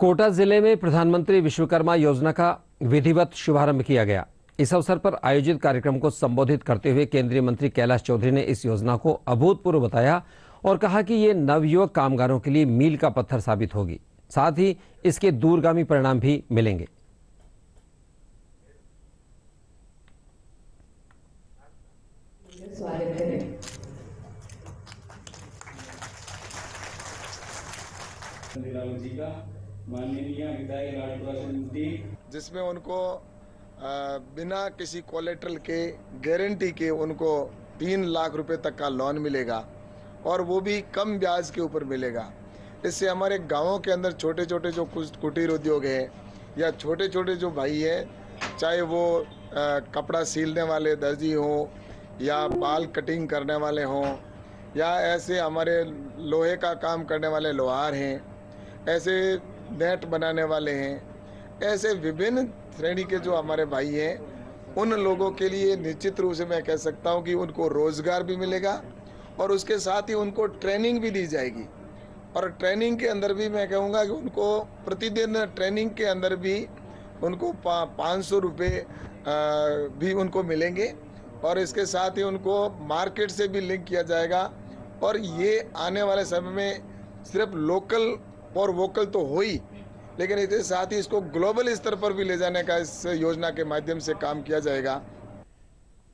कोटा ज़िले में प्रधानमंत्री विश्वकर्मा योजना का विधिवत शुभारंभ किया गया। इस अवसर पर आयोजित कार्यक्रम को संबोधित करते हुए केंद्रीय मंत्री कैलाश चौधरी ने इस योजना को अभूतपूर्व बताया और कहा कि ये नवयुवक कामगारों के लिए मील का पत्थर साबित होगी। साथ ही इसके दूरगामी परिणाम भी मिलेंगे। स्वागत जिसमें उनको बिना किसी कोलेट्रल के गारंटी के उनको तीन लाख रुपए तक का लोन मिलेगा और वो भी कम ब्याज के ऊपर मिलेगा। इससे हमारे गाँवों के अंदर छोटे छोटे जो कुछ कुटीर उद्योग हैं या छोटे छोटे जो भाई हैं, चाहे वो कपड़ा सीलने वाले दर्जी हों या बाल कटिंग करने वाले हों या ऐसे हमारे लोहे का काम करने वाले लोहार हैं, ऐसे नेट बनाने वाले हैं। ऐसे विभिन्न श्रेणी के जो हमारे भाई हैं, उन लोगों के लिए निश्चित रूप से मैं कह सकता हूँ कि उनको रोज़गार भी मिलेगा और उसके साथ ही उनको ट्रेनिंग भी दी जाएगी। और ट्रेनिंग के अंदर भी मैं कहूँगा कि उनको प्रतिदिन ट्रेनिंग के अंदर भी उनको पाँच सौ रुपये भी उनको मिलेंगे और इसके साथ ही उनको मार्केट से भी लिंक किया जाएगा। और ये आने वाले समय में सिर्फ़ लोकल और वोकल तो हो ही। लेकिन इसके साथ ही इसको ग्लोबल स्तर पर भी ले जाने का इस योजना के माध्यम से काम किया जाएगा।